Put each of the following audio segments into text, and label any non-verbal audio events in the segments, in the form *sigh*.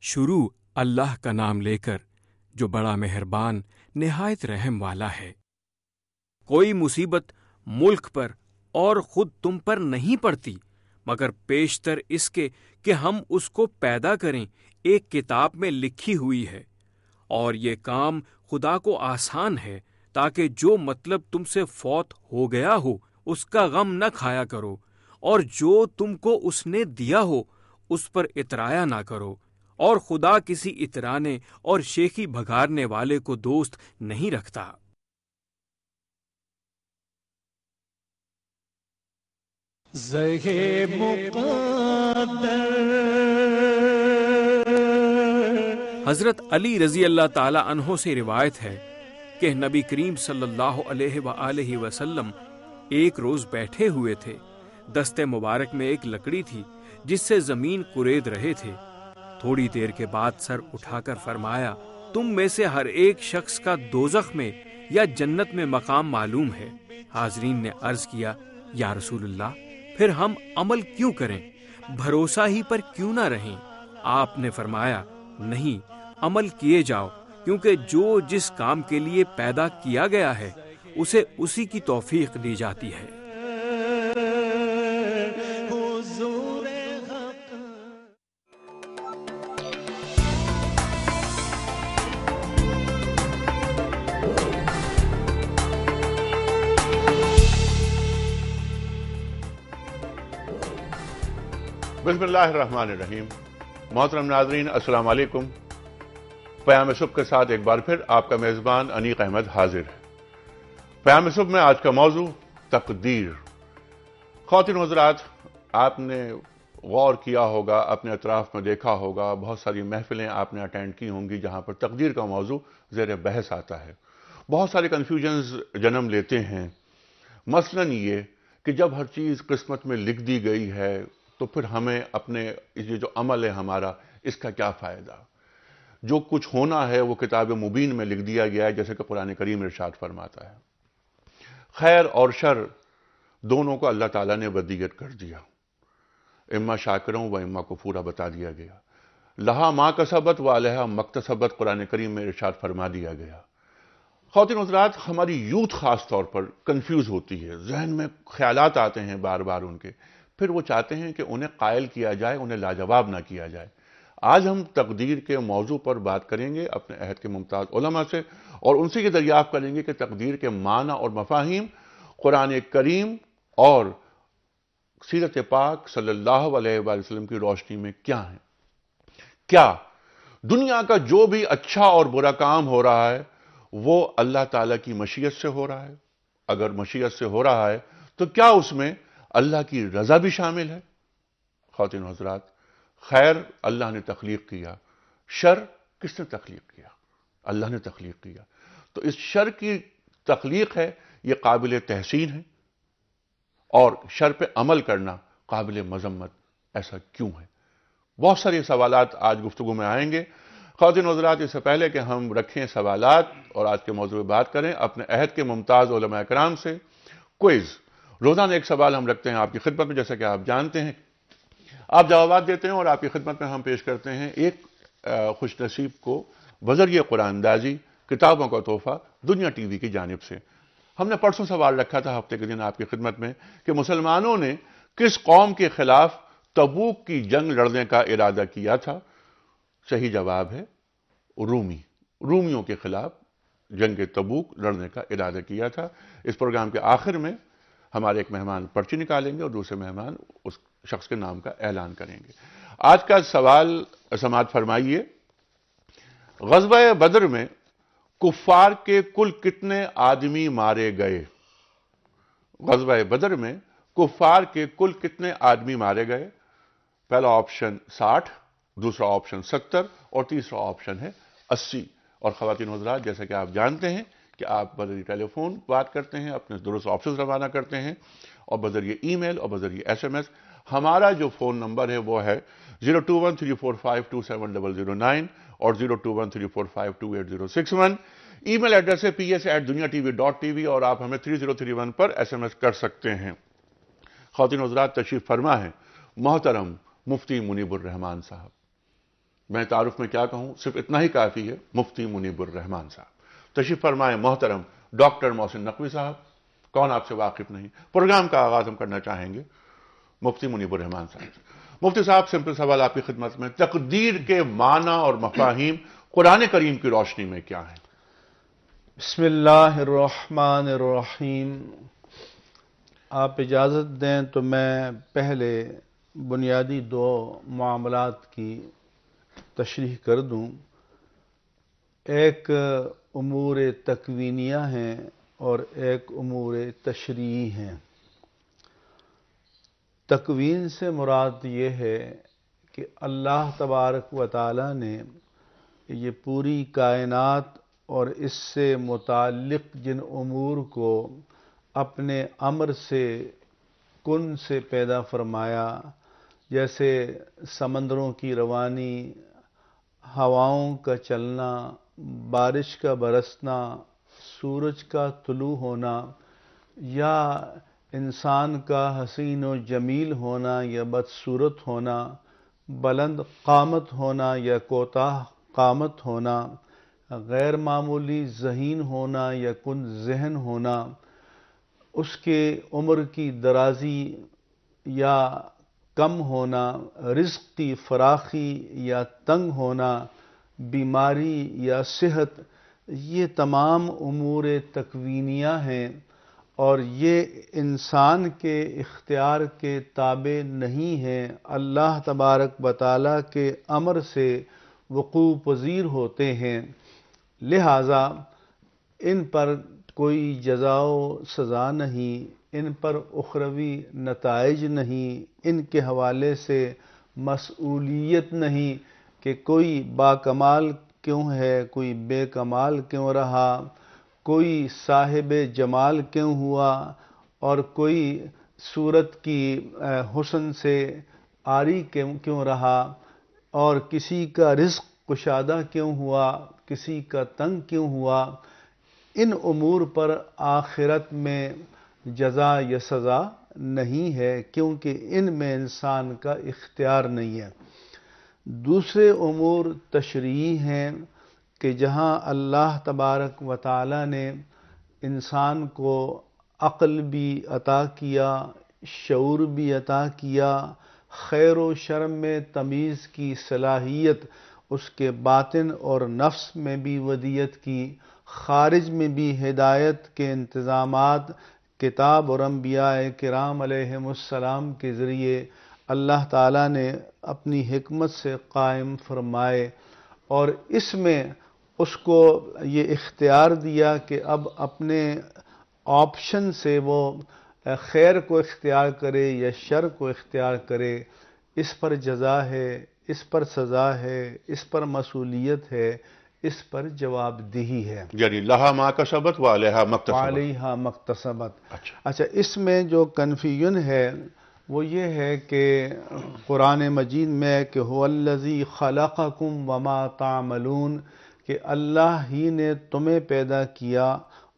शुरू अल्लाह का नाम लेकर, जो बड़ा मेहरबान, निहायत रहम वाला है। कोई मुसीबत मुल्क पर और खुद तुम पर नहीं पड़ती, मगर पेशतर इसके कि हम उसको पैदा करें, एक किताब में लिखी हुई है। और ये काम खुदा को आसान है, ताकि जो मतलब तुमसे फौत हो गया हो, उसका गम न खाया करो, और जो तुमको उसने दिया हो, उस पर इतराया ना करो। और खुदा किसी इतराने और शेखी भगारने वाले को दोस्त नहीं रखता। जहे हज़रत अली रज़ी अल्लाह ताला अनहो से रिवायत है कि नबी करीम सल्लल्लाहु अलैहि वसल्लम एक रोज बैठे हुए थे। दस्ते मुबारक में एक लकड़ी थी जिससे ज़मीन कुरेद रहे थे। थोड़ी देर के बाद सर उठाकर फरमाया, तुम में से हर एक शख्स का दोजख में या जन्नत में मकाम मालूम है। हाजरीन ने अर्ज़ किया, या रसूलुल्लाह, फिर हम अमल क्यों करें? भरोसा ही पर क्यों ना रहें? आपने फरमाया, नहीं, अमल किए जाओ, क्योंकि जो जिस काम के लिए पैदा किया गया है, उसे उसी की तौफीक दी जाती है। बिस्मिल्लाहिर्रहमानिर्रहीम। मोहतरम नाजरीन, अस्सलाम वालेकुम प्याम सुबह के साथ एक बार फिर आपका मेज़बान अनीक अहमद हाजिर है। प्याम सुबह में आज का मौजू, तकदीर। खातिन हजरात, आपने गौर किया होगा, अपने अतराफ में देखा होगा, बहुत सारी महफिलें आपने अटेंड की होंगी जहाँ पर तकदीर का मौजू जेर बहस आता है। बहुत सारे कन्फ्यूजन्स जन्म लेते हैं। मसलन ये कि जब हर चीज़ किस्मत में लिख दी गई है तो फिर हमें अपने, ये जो अमल है हमारा, इसका क्या फ़ायदा? जो कुछ होना है, वो किताब मुबीन में लिख दिया गया है, जैसे कि कुरान करीम इरशाद फरमाता है। खैर और शर दोनों को अल्लाह ताला ने वदीयत कर दिया। इम्मा शाकरों व इम्मा को पूरा बता दिया गया। लहा माँ कसबत व अलहा मकतसबत कुरान करीम में इरशाद फरमा दिया गया। खातिन हजरात, हमारी यूथ खास तौर पर कंफ्यूज होती है। जहन में ख्यालात आते हैं बार बार उनके। फिर वो चाहते हैं कि उन्हें कायल किया जाए, उन्हें लाजवाब ना किया जाए। आज हम तकदीर के मौजू पर बात करेंगे अपने अहद के मुमताज़ उलमा से, और उनसे ये दरियाफ्त करेंगे कि तकदीर के माना और मफाहिम, कुरान करीम और सीरत पाक सल्लल्लाहु अलैहि वसल्लम की रोशनी में क्या है? क्या दुनिया का जो भी अच्छा और बुरा काम हो रहा है, वो अल्लाह ताला की मशीयत से हो रहा है? अगर मशीयत से हो रहा है तो क्या उसमें अल्लाह की रजा भी शामिल है। खातिन हजरात, खैर अल्लाह ने तख्लीक किया, शर किसने तख्लीक किया? अल्लाह ने तख्लीक किया। तो इस शर की तख्लीक है यह काबिल तहसीन है। और शर पर अमल करना काबिल मजम्मत, ऐसा क्यों है? बहुत सारे सवाल आज गुफ्तु में आएँगे। खातिन हजरात, इससे पहले कि हम रखें सवालात और आज के मौजूद बात करें, अपने अहद के मुमताज़ कराम से क्विज रोज़ाना एक सवाल हम रखते हैं आपकी खिदमत में, जैसा कि आप जानते हैं। आप जवाब देते हैं और आपकी खिदमत में हम पेश करते हैं एक खुश नसीब को वजरिय कुरानदाजी किताबों का तोहफा दुनिया टीवी की जानब से। हमने परसों सवाल रखा था हफ़्ते के दिन आपकी खिदमत में कि मुसलमानों ने किस कौम के खिलाफ तबूक की जंग लड़ने का इरादा किया था? सही जवाब है, रूमी, रूमियों के खिलाफ जंग तबूक लड़ने का इरादा किया था। इस प्रोग्राम के आखिर में हमारे एक मेहमान पर्ची निकालेंगे और दूसरे मेहमान उस शख्स के नाम का ऐलान करेंगे। आज का सवाल समाज फरमाइए, गजब बदर में कुफार के कुल कितने आदमी मारे गए? गजब बदर में कुफार के कुल कितने आदमी मारे गए? पहला ऑप्शन साठ, दूसरा ऑप्शन सत्तर और तीसरा ऑप्शन है अस्सी। और खातन हजरात, जैसा कि आप जानते हैं कि आप बजरिए टेलीफोन बात करते हैं, अपने दुरुस्त ऑप्शन रवाना करते हैं, और बजरिए ईमेल और बजरिए एसएमएस। हमारा जो फ़ोन नंबर है वो है zero two one three four five two seven double zero nine और zero two one three four five two eight zero six one. Email address है P S at Dunya T V dot T V और आप हमें three zero three one पर S M S कर सकते हैं। खातिन हजरात तशरीफ़ फरमा है, मोहतरम मुफ्ती मुनीबुररहमान साहब। मैं तारुफ में क्या कहूँ? सिर्फ़ इतना ही काफ़ी है, मुफ्ती मुनीबुररहमान साहब। तशरीफ़ फरमाए, मोहतरम। डॉक्टर मोहसिन नकवी साहब, कौन आपसे वाकिफ नहीं? प्रोग्राम का आगाज़ हम करना चाहेंगे, मुफ्ती मुनीबुररहमान साहब मुफ्ती साहब, सिंपल सवाल आपकी खिदमत में, तकदीर के माना और मफाहिम कुरान करीम की रोशनी में क्या है? बसमीम आप इजाज़त दें तो मैं पहले बुनियादी दो मामलात की तशरीह कर दूँ। एक अमूर तकवीनिया हैं और एक अमूर तशरी हैं। तकवीन से मुराद ये है कि अल्लाह तबारक व ताली ने ये पूरी कायनात और इससे मुतक़ जिन अमूर को अपने अमर से, कुन से पैदा फरमाया, जैसे समंदरों की रवानी, हवाओं का चलना बारिश का बरसना, सूरज का तुलू होना, या इंसान का हसीन व जमील होना, या बदसूरत होना, बुलंद कामत होना, या कोताह कामत होना, गैर मामूली जहीन होना, या कुन जहन होना, उसके उम्र की दराजी या कम होना रिस्क की फराखी या तंग होना बीमारी या सेहत, ये तमाम उमूर तकवीनिया हैं और ये इंसान के इख्तियार के ताबे नहीं हैं। अल्लाह तबारक बताला के अमर से वकू पजीर होते हैं। लिहाजा, इन पर कोई जजाओ सज़ा नहीं, इन पर उखरवी नतज नहीं, इनके हवाले से मसूलियत नहीं। कि कोई बाकमाल क्यों है, कोई बेकमाल क्यों रहा, कोई साहिब जमाल क्यों हुआ, और कोई सूरत की हुसन से आरी क्यों क्यों रहा, और किसी का रिस्क कुशादा क्यों हुआ, किसी का तंग क्यों हुआ, इन अमूर पर आखिरत में जजा या सज़ा नहीं है, क्योंकि इनमें इंसान का इख्तियार नहीं है। दूसरे अमूर तशरी हैं कि जहाँ अल्लाह तबारक व ताली ने इंसान को अक्ल भी अता किया शूर भी अता किया, खैर व शर्म में तमीज़ की सलाहियत, उसके बातिन और नफ्स में भी वदियत की, खारिज में भी हिदायत के इंतज़ाम किताब और अम्बिया कराम के ज़रिए अल्लाह ताला ने अपनी हिकमत से कायम फरमाए और इसमें उसको ये इख्तियार दिया कि अब अपने ऑप्शन से वो खैर को इख्तियार करे या शर को इख्तियार करे। इस पर जजा है इस पर सज़ा है इस पर मसूलियत है इस पर जवाबदेही है। यानी लहा मा कसबत वालेहा मकतसबत। मकतसबत। अच्छा। अच्छा इसमें जो कन्फ्यूज़न है वो ये है कि कुरान मजीद में कि हुल्लज़ी खलक़कुम वमा तामलून, कि अल्लाह ही ने तुम्हें पैदा किया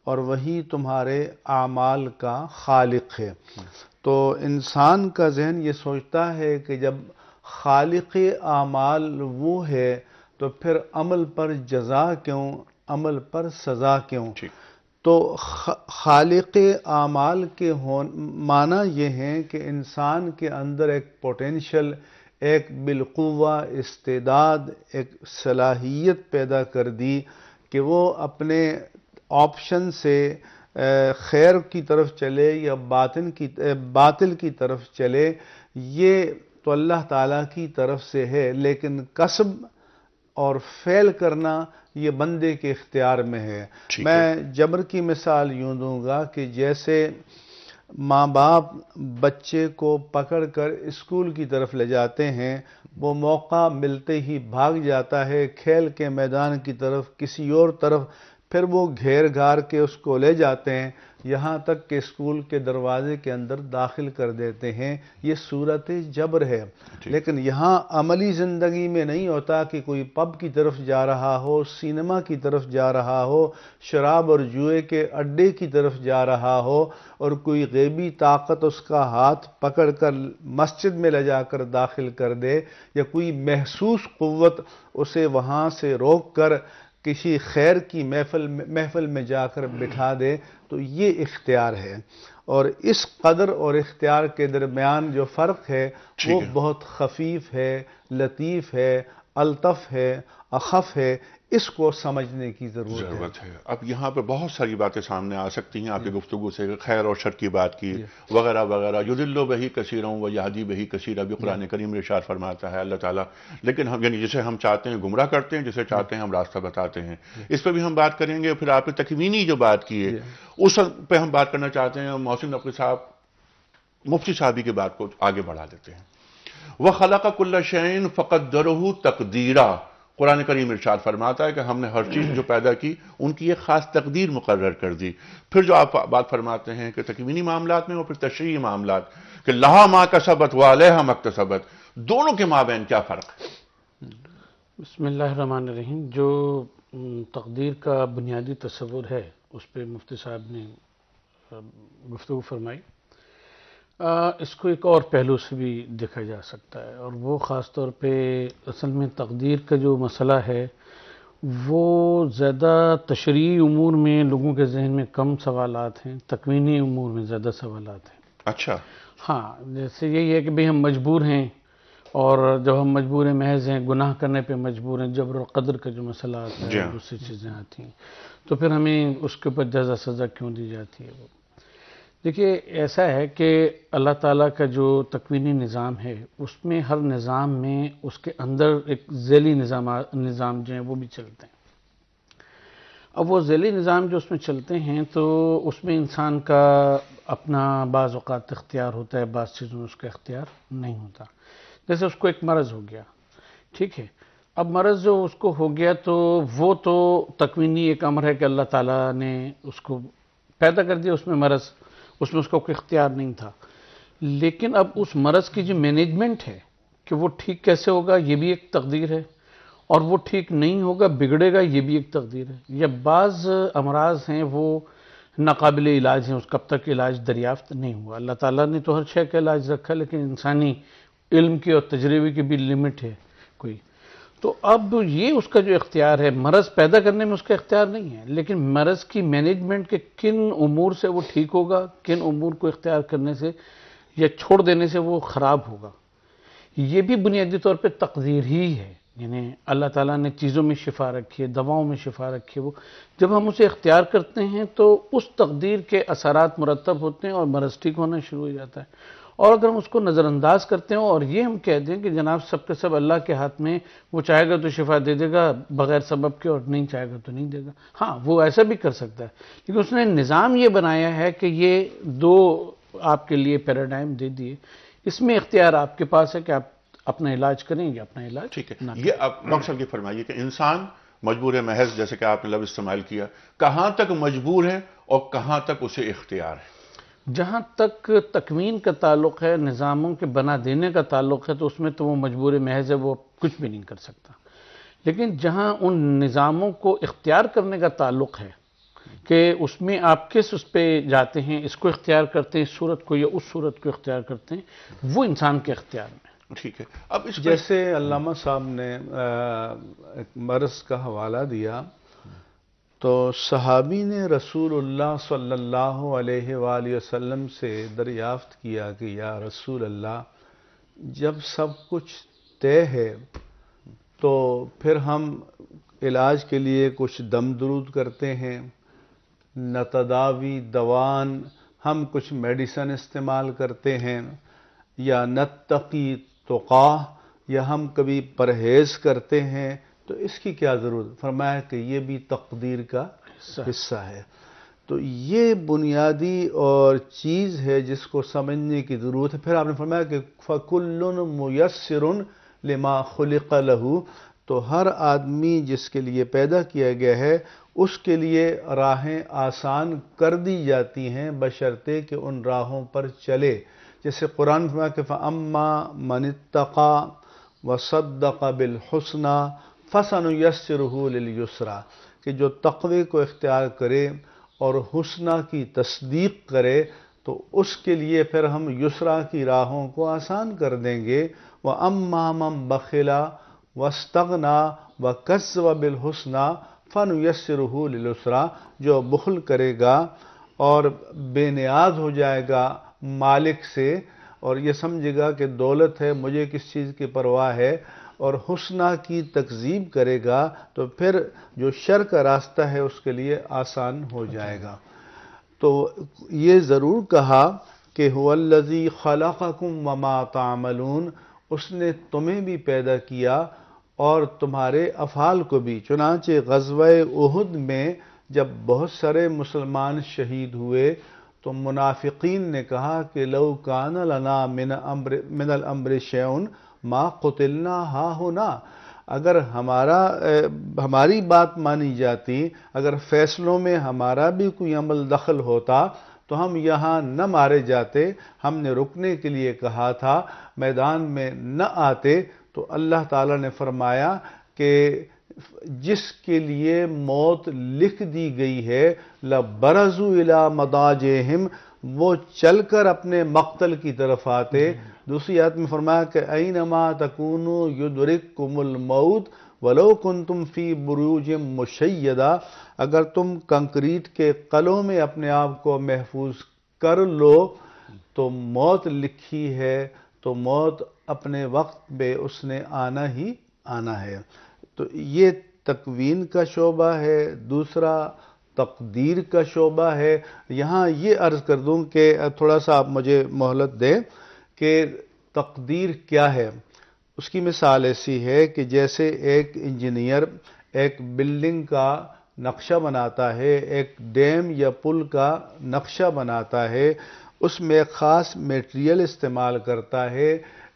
और वही तुम्हारे आमाल का खालिक है। तो इंसान का जहन ये सोचता है कि जब खालिक आमाल वो है तो फिर अमल पर जजा क्यों, अमल पर सज़ा क्यों? तो खालिक आमाल के हो माना ये है कि इंसान के अंदर एक पोटेंशल एक बिलकुवा, इस्तेदाद, एक सलाहियत पैदा कर दी कि वो अपने ऑप्शन से खैर की तरफ़ चले या बातिल की बातिल की तरफ़ चले, ये तो अल्लाह ताला की तरफ़ से है, लेकिन कसब और फेल करना ये बंदे के इख्तियार में है। मैं जबर की मिसाल यूँ दूँगा कि जैसे माँ बाप बच्चे को पकड़कर स्कूल की तरफ़ ले जाते हैं वो मौका मिलते ही भाग जाता है खेल के मैदान की तरफ़ किसी और तरफ़ फिर वो घेर घार के उसको ले जाते हैं। यहाँ तक के स्कूल के दरवाजे के अंदर दाखिल कर देते हैं। ये सूरत जबर है। लेकिन यहाँ अमली ज़िंदगी में नहीं होता कि कोई पब की तरफ़ जा रहा हो सिनेमा की तरफ़ जा रहा हो शराब और जुए के अड्डे की तरफ़ जा रहा हो और कोई गैबी ताकत उसका हाथ पकड़ कर मस्जिद में ले जाकर दाखिल कर दे या कोई महसूस क़वत उसे वहाँ से रोक कर किसी खैर की महफिल महफिल में जाकर बिठा दे तो ये इख्तियार है और इस कदर और इख्तियार के दरमियान जो फ़र्क है वो है। बहुत खफीफ है लतीफ़ है अलतफ़ है अखफ है इसको समझने की ज़रूरत है।, है। अब यहाँ पर बहुत सारी बातें सामने आ सकती हैं आपकी गुफ्तु से खैर और शर की बात की वगैरह वगैरह। युदिल्लो बही कसीरों व यादी बही कसीर अभी कुरान करीम इशार फरमाता है अल्लाह ताला। लेकिन हम यानी जिसे हम चाहते हैं गुमराह करते हैं जिसे चाहते हैं हम रास्ता बताते हैं। इस पर भी हम बात करेंगे फिर आपने तकवीनी जो बात की है उस पर हम बात करना चाहते हैं मोहसिन नकवी साहब मुफ्ती साहबी की बात को आगे बढ़ा देते हैं। वह खला का कुल्ला शैन फ़कत दरहू तकदीरा कुरान करीम इरशाद फरमाता है कि हमने हर चीज़ जो पैदा की, उनकी एक ख़ास तकदीर मुकर कर दी। फिर जो आप बात फरमाते हैं कि तकवीनी मामला में और फिर तशरी मामला कि लहा माँ का सबत वाले हम अक्तसबत दोनों के माबेन क्या फ़र्क है? जो तकदीर का बुनियादी तस्वुर है, उस पर मुफ्ती साहब ने गुफ्तु फरमाई। आ, इसको एक और पहलू से भी देखा जा सकता है। और वो ख़ास तौर पे असल में तकदीर का जो मसला है वो ज़्यादा तशरी उमूर में लोगों के जहन में कम सवाल हैं तकवीनी उमूर में ज़्यादा सवाल हैं। अच्छा। हाँ जैसे यही है कि भाई हम मजबूर हैं और जब हम मजबूर हैं महज हैं गुनाह करने पे मजबूर हैं जबर कदर का जो मसला आता है हाँ। दूसरी चीज़ें आती हैं तो फिर हमें उसके ऊपर जजा सज़ा क्यों दी जाती है वो? देखिए, ऐसा है कि अल्लाह ताला का जो तकवीनी निज़ाम है, उसमें हर निज़ाम में उसके अंदर एक जैली निज़ाम निज़ाम जो है, वो भी चलते हैं। अब वो जैली निज़ाम जो उसमें चलते हैं तो उसमें इंसान का अपना बाज़ अवत इख्तियार होता है, बाज़ चीज़ों में उसका इख्तियार नहीं होता। जैसे उसको एक मरज़ हो गया, ठीक है? अब मरज़ जो उसको हो गया तो वो तो तकवीनी एक अमर है कि अल्लाह ताला ने उसको पैदा कर दिया उसमें मरज़। उसमें उसका कोई इख्तियार नहीं था। लेकिन अब उस मरज़ की जो मैनेजमेंट है कि वो ठीक कैसे होगा, ये भी एक तकदीर है, और वो ठीक नहीं होगा, बिगड़ेगा, ये भी एक तकदीर है। या बाज़ अमराज हैं, वो नाकबिल इलाज हैं उस कब तक इलाज दरियाफ्त नहीं हुआ। अल्लाह ताला ने तो हर शय का इलाज रखा, लेकिन इंसानी इल्म की और तजर्बे की भी लिमिट है कोई। तो अब ये उसका जो इख्तियार है, मरज़ पैदा करने में उसका इख्तियार नहीं है, लेकिन मरज़ की मैनेजमेंट के किन उमूर से वो ठीक होगा, किन उमूर को इख्तियार करने से या छोड़ देने से वो ख़राब होगा? ये भी बुनियादी तौर पर तकदीर ही है। यानी अल्लाह ताला ने चीज़ों में शिफा रखी है, दवाओं में शिफा रखी है वो। जब हम उसे इख्तियार करते हैं तो उस तकदीर के असरात मुरतब होते हैं और मरज़ ठीक होना शुरू हो जाता है। और अगर हम उसको नज़रअंदाज करते हैं और ये हम कह दें कि जनाब सब के सब अल्लाह के हाथ में वो चाहेगा तो शिफा दे देगा बगैर सबब के और नहीं चाहेगा तो नहीं देगा। हाँ वो ऐसा भी कर सकता है। क्योंकि उसने निज़ाम ये बनाया है कि ये दो आपके लिए पैराडाइम दे दिए। इसमें इख्तियार आपके पास है कि आप अपना इलाज करें या अपना इलाज ठीक है। ये आप डॉक्टर की फरमाइए कि इंसान मजबूर है महज जैसे कि आपने लफ इस्तेमाल किया कहाँ तक मजबूर है और कहाँ तक उसे इख्तियार है? जहाँ तक तकवीन का ताल्लुक है निज़ामों के बना देने का ताल्लुक है तो उसमें तो वो मजबूर महज है वो कुछ भी नहीं कर सकता। लेकिन जहाँ उन निज़ामों को इख्तियार करने का ताल्लुक है कि उसमें आप किस उस पर जाते हैं इसको इख्तियार करते हैं सूरत को या उस सूरत को इख्तियार करते हैं वो इंसान के इख्तियार में। ठीक है। अब इस जैसे अल्लामा साहब ने एक मरस का हवाला दिया तो सहाबी ने रसूलुल्लाह सल्लल्लाहु अलैहि वसल्लम से दरियाफ्त किया कि, या रसूल अल्लाह जब सब कुछ तय है तो फिर हम इलाज के लिए कुछ दम दरूद करते हैं, न तदावी दवान, हम कुछ मेडिसन इस्तेमाल करते हैं, या न तकी तुका, या हम कभी परहेज करते हैं तो इसकी क्या ज़रूरत? फरमाया कि ये भी तकदीर का हिस्सा है। तो ये बुनियादी और चीज़ है जिसको समझने की ज़रूरत है। फिर आपने फरमाया कि फ़कुल्ल मुयसर लिमा खुलिक लहू। तो हर आदमी जिसके लिए पैदा किया गया है उसके लिए राहें आसान कर दी जाती हैं बशर्ते कि उन राहों पर चले। जैसे कुरान फरमा के अम्मा मनतका व सद्दक़ बिलहसना फ़सन यसरहूलयसरा कि जो तकवे को इख्तियार करे और हुसना की तस्दीक करे तो उसके लिए फिर हम युसरा की राहों को आसान कर देंगे। व अम्मा मम बखिला, वस्तगना, व कस व बिलहसना, फ़न यसरहूलसरा जो बुखल करेगा और बेनियाज हो जाएगा मालिक से। और ये समझेगा कि दौलत है, मुझे किस चीज़ की परवाह है और हुसना की तकजीब करेगा तो फिर जो शर का रास्ता है उसके लिए आसान हो जाएगा। तो ये ज़रूर कहा कि हुल्लज़ी खलाकुम वमा तामलून, उसने तुम्हें भी पैदा किया और तुम्हारे अफ़ाल को भी। चुनाचे गजब उहद में जब बहुत सारे मुसलमान शहीद हुए तो मुनाफिकीन ने कहा कि लो कान लना मिन अम्र मिनल अम्र शैन माँ कुतिलना हा होना। अगर हमारा हमारी बात मानी जाती, अगर फैसलों में हमारा भी कोई अमल दखल होता तो हम यहाँ न मारे जाते। हमने रुकने के लिए कहा था, मैदान में न आते। तो अल्लाह ताला ने फरमाया कि जिसके लिए मौत लिख दी गई है लबरजू इला मदाजहिम, वो चलकर अपने मक्तल की तरफ़ आते। दूसरी आयत में फरमाया कि, ऐनमा तकूनु युदरिक कुमुल मऊत, वलो कुन तुम फ़ी बुरूज मुशैदा अगर तुम कंक्रीट के कलों में अपने आप को महफूज कर लो तो मौत लिखी है तो मौत अपने वक्त पे उसने आना ही आना है। तो ये तकवीन का शोबा है, दूसरा तकदीर का शोबा है। यहाँ ये अर्ज़ कर दूँ कि थोड़ा सा आप मुझे मोहलत दें। कि तकदीर क्या है? उसकी मिसाल ऐसी है कि जैसे एक इंजीनियर एक बिल्डिंग का नक्शा बनाता है, एक डैम या पुल का नक्शा बनाता है, उसमें ख़ास मटेरियल इस्तेमाल करता है,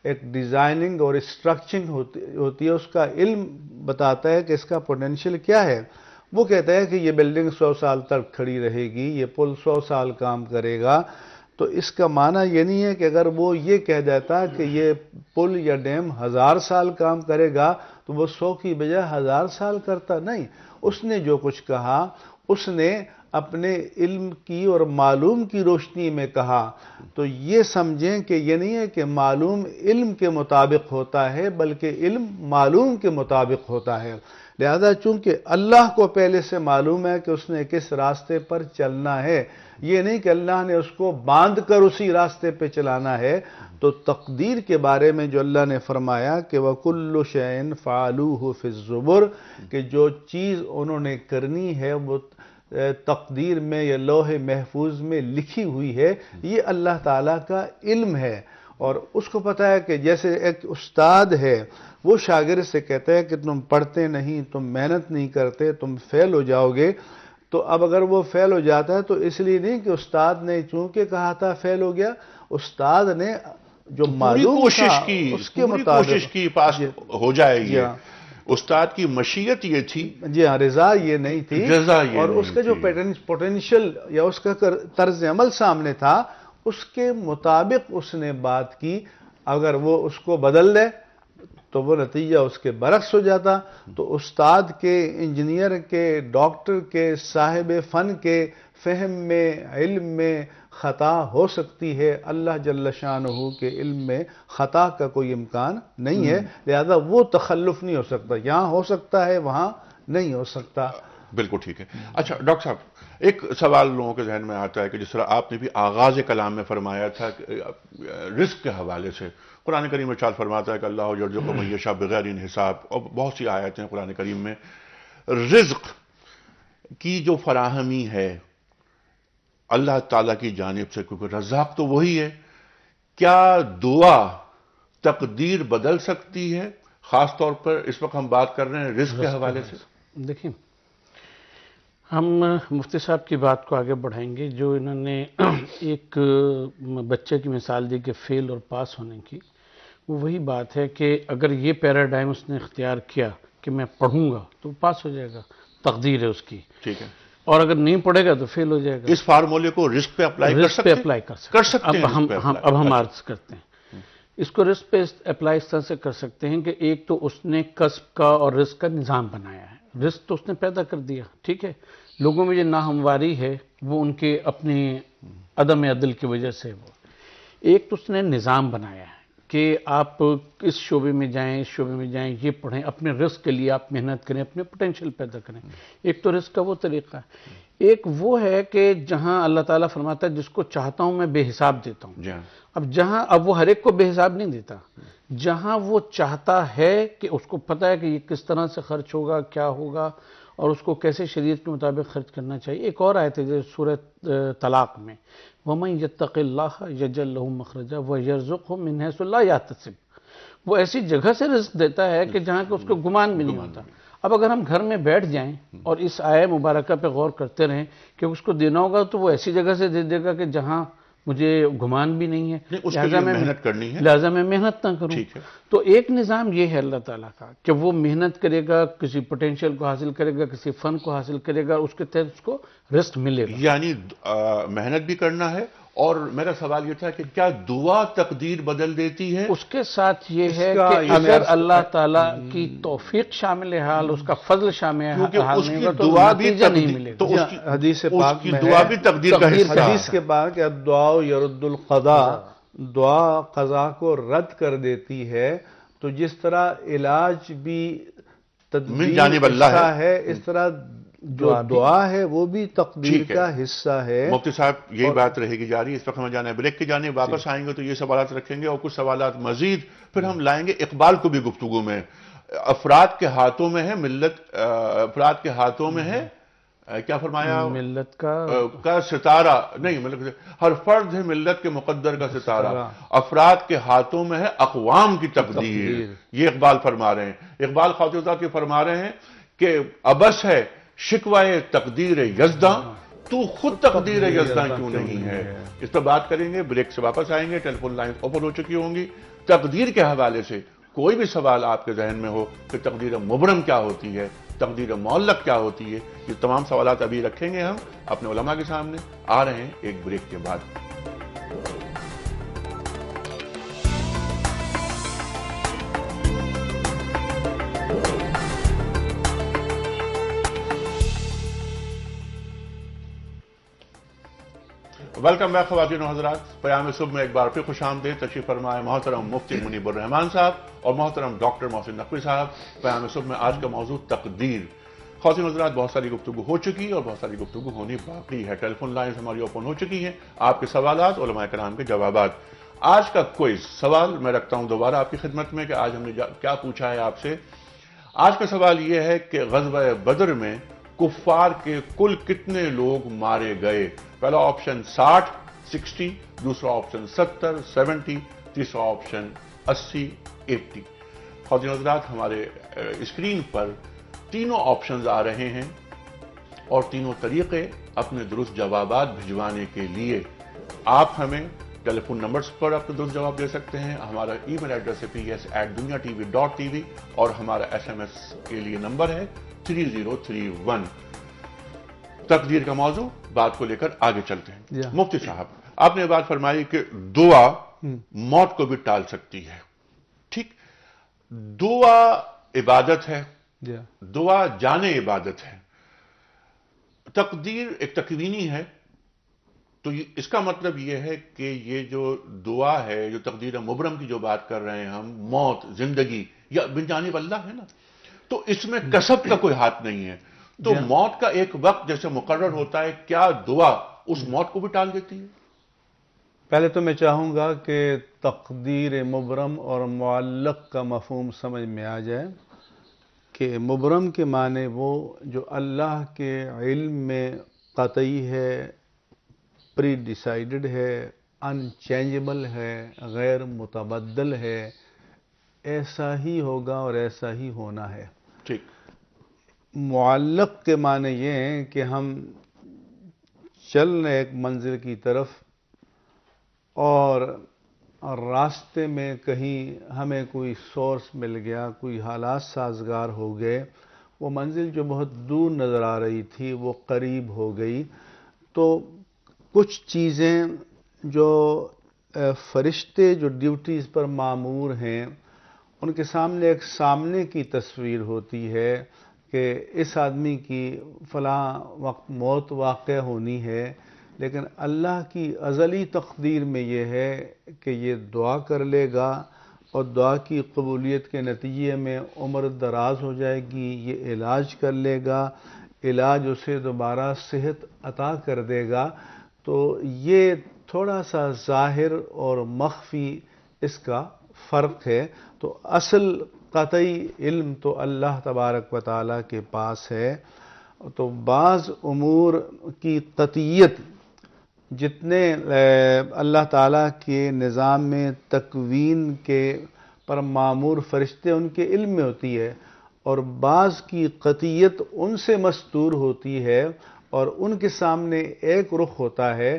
एक डिज़ाइनिंग और स्ट्रक्चरिंग होती होती है, उसका इल्म बताता है कि इसका पोटेंशियल क्या है। वो कहता है कि ये बिल्डिंग सौ साल तक खड़ी रहेगी, ये पुल सौ साल काम करेगा तो इसका माना ये नहीं है कि अगर वो ये कह देता कि ये पुल या डैम हज़ार साल काम करेगा तो वो सौ की बजाय हज़ार साल करता। नहीं, उसने जो कुछ कहा, उसने अपने इल्म की और मालूम की रोशनी में कहा। तो ये समझें कि ये नहीं है कि मालूम इल्म के मुताबिक होता है, बल्कि इल्म मालूम के मुताबिक होता है। लिहाजा चूँकि अल्लाह को पहले से मालूम है कि उसने किस रास्ते पर चलना है, ये नहीं कि अल्लाह ने उसको बाँध कर उसी रास्ते पे चलाना है तो तकदीर के बारे में जो अल्लाह ने फरमाया कि वकुल्ल शैन फ़ालू फिजुबर कि जो चीज़ उन्होंने करनी है, वो तकदीर में या लोहे महफूज में लिखी हुई है, ये अल्लाह ताला का इल्म है। और उसको पता है कि जैसे एक उस्ताद है वो शागिर से कहते हैं कि तुम पढ़ते नहीं तुम मेहनत नहीं करते तुम फेल हो जाओगे। तो अब अगर वो फेल हो जाता है तो इसलिए नहीं कि उस्ताद ने चूँकि कहा था फेल हो गया उस्ताद ने जो मालूम कोशिश की उसके मुताबिक कोशिश की पास हो जाएगी। उस्ताद की मशीयत ये थी। जी हाँ रजा ये नहीं थी। रजा ये और उसका जो पोटेंशियल या उसका तर्ज अमल सामने था उसके मुताबिक उसने बात की अगर वो उसको बदल दे तो वो नतीजा उसके बरक्स हो जाता। तो उस्ताद के इंजीनियर के डॉक्टर के साहिब फ़न के फ़हम में इल्म में ख़ता हो सकती है। अल्लाह जल्ल शानहू के इल्म में ख़ता का कोई इम्कान नहीं है। लिहाजा वो तखल्लुफ नहीं हो सकता। यहाँ हो सकता है वहाँ नहीं हो सकता। बिल्कुल ठीक है। अच्छा डॉक्टर साहब एक सवाल लोगों के जहन में आता है कि जिस तरह आपने भी आगाज़ कलाम में फरमाया था रिस्क के हवाले से। कुरान करीम में चाल फरमाता है कि अल्लाह जर्जो को मैशा बगैर इन हिसाब और बहुत सी आयतें हैं कुरान करीम में। रिज्क की जो फराहमी है अल्लाह ताला की जानिब से क्योंकि रजाक तो वही है। क्या दुआ तकदीर बदल सकती है? खास तौर पर इस वक्त हम बात कर रहे हैं रिस्क के हवाले से। देखिए हम मुफ्ती साहब की बात को आगे बढ़ाएँगे जो इन्होंने *clears throat* एक बच्चे की मिसाल दी कि फेल और पास होने की। वो वही बात है कि अगर ये पैराडाइम उसने इख्तियार किया कि मैं पढ़ूँगा तो पास हो जाएगा। तकदीर है उसकी। ठीक है। और अगर नहीं पढ़ेगा तो फेल हो जाएगा। इस फार्मूले को रिस्क पे अप्लाई रिस्क कर सकते पे अप्लाई कर सकते कर सकते अब हैं हम हम अब हम अच्छा। अर्ज़ करते हैं। इसको रिस्क पे अप्लाई इस तरह से कर सकते हैं कि एक तो उसने कस्ब का और रिस्क का निज़ाम बनाया है। रिस्क तो उसने पैदा कर दिया ठीक है? लोगों में जो नाहमवारी है वो उनके अपने अदम अदल की वजह से वो। एक तो उसने निज़ाम बनाया है। कि आप इस शोबे में जाएँ इस शोबे में जाएँ ये पढ़ें अपने रिस्क के लिए आप मेहनत करें अपने पोटेंशियल पैदा करें। एक तो रिस्क का वो तरीका है। एक वो है कि जहाँ अल्लाह ताला फरमाता है जिसको चाहता हूँ मैं बेहिसाब देता हूँ। हाँ अब जहाँ अब वो हर एक को बेहिसाब नहीं देता। जहाँ वो चाहता है कि उसको पता है कि ये किस तरह से खर्च होगा क्या होगा और उसको कैसे शरीयत के मुताबिक खर्च करना चाहिए। एक और आयत है जैसे सूरत तलाक में। वमन यत्तक़िल्लाह यजल लहू मखरजा व यरज़ुक़हु मिन हैसु ला याहतसिब वो ऐसी जगह से रिस्क देता है कि जहाँ के उसको गुमान भी नहीं होता। अब अगर हम घर में बैठ जाएँ और इस आय मुबारक पे गौर करते रहें कि उसको देना होगा तो वो ऐसी जगह से दे देगा कि जहाँ मुझे गुमान भी नहीं है। लिहाजा में मेहनत करनी है। लिहाजा मैं मेहनत ना करूँ। तो एक निज़ाम ये है अल्लाह ताला का कि वो मेहनत करेगा किसी पोटेंशियल को हासिल करेगा किसी फन को हासिल करेगा उसके तहत उसको रिस्क मिलेगा। यानी मेहनत भी करना है और मेरा सवाल यह था कि क्या दुआ तकदीर बदल देती है उसके साथ ये है कि अगर अल्लाह ताला की तौफीक शामिल हाल उसका फजल शामिल क्योंकि हाल उसकी तो दुआ भी नहीं तकदीर मिलेगा तो हाँ, उसकी हदीस पाक उसकी दुआ भी तकदीर का हिस्सा है। हदीस के बाद कि दुआ यरुद्दुल कदा दुआ कजा को रद्द कर देती है तो जिस तरह इलाज भी तदबीर मिन जानिब हिस्सा है। है इस तरह जो दुआ है वो भी तकदीर है। का हिस्सा है। मुफ्ती साहब यही और... बात रहेगी जारी इस वक्त हमें जाना है ब्रेक के जाने वापस आएँगे तो ये सवाल रखेंगे और कुछ सवाल मजीद फिर हम लाएँगे इकबाल को भी गुफ्तगु में। अफराद के हाथों में है मिल्लत अफराद के हाथों में है। क्या फरमाया? मिल्लत का? अ, का सितारा नहीं मतलब हर फर्द है मिल्लत के मुकद्दर का सितारा। अफराद के हाथों में है अकवाम की तकदीर। ये इकबाल फरमा रहे हैं। इकबाल खातूजा के फरमा रहे हैं कि अबस है शिकवाए तकदीर यजदा तू खुद तकदीर यजदा क्यों नहीं है? इस पर बात करेंगे ब्रेक से वापस आएँगे टेलीफोन लाइन ओपन हो चुकी होंगी। तकदीर के हवाले से कोई भी सवाल आपके जहन में हो कि तकदीर मुबरम क्या होती है तकदीर मौलक क्या होती है ये तमाम सवाल अभी रखेंगे हम अपने उलमा के सामने। आ रहे हैं एक ब्रेक के बाद। वेलकम बैक खवातीन हजरात प्याम सुबह में एक बार फिर खुश आमदेद तशरीफ़ फरमाए मोहतरम मुफ्ती मुनीबुररहमान साहब और मोहतरम डॉक्टर मोहसिन नकवी साहब प्याम सुबह में आज का मौजूद तकदीर खातिन हजरात बहुत सारी गुफ्तु हो चुकी है और बहुत सारी गुफ्तु होनी बाकी है टेलीफोन लाइन हमारी ओपन हो चुकी हैं आपके सवाल कराम के जवाब आज का कोई सवाल मैं रखता हूँ दोबारा आपकी खिदमत में कि आज हमने क्या पूछा है आपसे आज का सवाल यह है कि गजब बदर में कुफ्फार के कुल कितने लोग मारे गए? पहला ऑप्शन 60 60 दूसरा ऑप्शन 70 70 तीसरा ऑप्शन 80 80 खातिन हजरात, हमारे स्क्रीन पर तीनों ऑप्शंस आ रहे हैं और तीनों तरीके अपने दुरुस्त जवाब भिजवाने के लिए आप हमें टेलीफोन नंबर्स पर आप दुरुस्त जवाब दे सकते हैं। हमारा ईमेल एड्रेस है P S at Dunya TV dot TV और हमारा एसएमएस के लिए नंबर है थ्री ज़ीरो थ्री वन तकदीर का मौजू बात को लेकर आगे चलते हैं मुफ्ती साहब आपने बात फरमाई कि दुआ मौत को भी टाल सकती है ठीक दुआ इबादत है दुआ जाने इबादत है तकदीर एक तकवीनी है तो इसका मतलब यह है कि ये जो दुआ है जो तकदीर मुबरम की जो बात कर रहे हैं हम मौत ज़िंदगी या बिन जानिब अल्लाह है ना तो इसमें कसब का कोई हाथ नहीं है। तो मौत का एक वक्त जैसे मुकर्र होता है क्या दुआ उस मौत को भी टाल देती है? पहले तो मैं चाहूँगा कि तकदीर मुबरम और मुअल्लक का मफहूम समझ में आ जाए कि मुबरम के माने वो जो अल्लाह के इल्म में कतई है प्री डिसाइडेड है अनचेंजेबल है गैर मुतबदल है ऐसा ही होगा और ऐसा ही होना है। ठीक। मुअल्लक के माने ये हैं कि हम चल रहे एक मंजिल की तरफ़ और रास्ते में कहीं हमें कोई सोर्स मिल गया, कोई हालात साजगार हो गए, वो मंजिल जो बहुत दूर नज़र आ रही थी, वो करीब हो गई। तो कुछ चीज़ें जो फरिश्ते जो ड्यूटीज़ पर मामूर हैं उनके सामने एक सामने की तस्वीर होती है कि इस आदमी की फला वक्त मौत वाक़ होनी है, लेकिन अल्लाह की अज़ली तकदीर में ये है कि ये दुआ कर लेगा और दुआ की कबूलियत के नतीजे में उम्र दराज हो जाएगी, ये इलाज कर लेगा, इलाज उसे दोबारा सेहत अता कर देगा। तो ये थोड़ा सा ज़ाहिर और मख्फी इसका फ़र्क है। तो असल कतई इल्म तो अल्लाह तबारक व ताली के पास है। तो बाज़ उमूर की कतियत जितने अल्लाह ताला के निज़ाम में तकवीन के पर मामूर फरिश्ते उनके इल्म में होती है और बाज़ की कतियत उनसे मस्तूर होती है और उनके सामने एक रुख होता है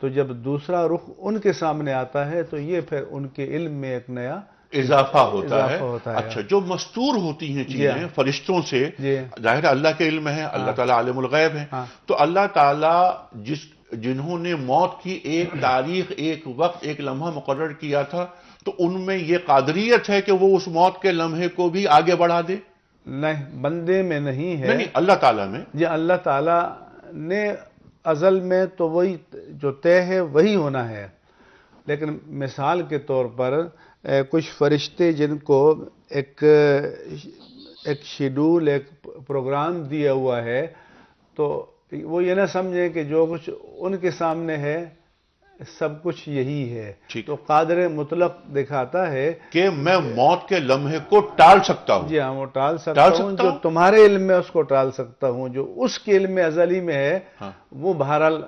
तो जब दूसरा रुख उनके सामने आता है तो ये फिर उनके इल्म में एक नया इजाफा होता इजाफा है। होता है। अच्छा जो मस्तूर होती हैं चीज़ें फरिश्तों से ज़ाहिर अल्लाह के इल्म है अल्लाह ताला आलिमुल गैब है। हाँ। तो अल्लाह ताला जिस जिन्होंने मौत की एक तारीख एक वक्त एक लम्हा मुकर्र किया था तो उनमें यह कादरियत है कि वो उस मौत के लम्हे को भी आगे बढ़ा दे? नहीं बंदे में नहीं है। नहीं अल्लाह ताला में। जी अल्लाह ताला ने अज़ल में तो वही जो तय है वही होना है। लेकिन मिसाल के तौर पर कुछ फरिश्ते जिनको एक एक शेड्यूल एक प्रोग्राम दिया हुआ है तो वो ये ना समझें कि जो कुछ उनके सामने है सब कुछ यही है तो कादर मुतलक दिखाता है कि मैं मौत के लम्हे को टाल सकता हूँ जी हाँ वो टाल सकता टाल हूँ सकता जो हूँ? तुम्हारे इल्म में उसको टाल सकता हूँ जो उसके इल्म में अजली में है हाँ। वो बहरहाल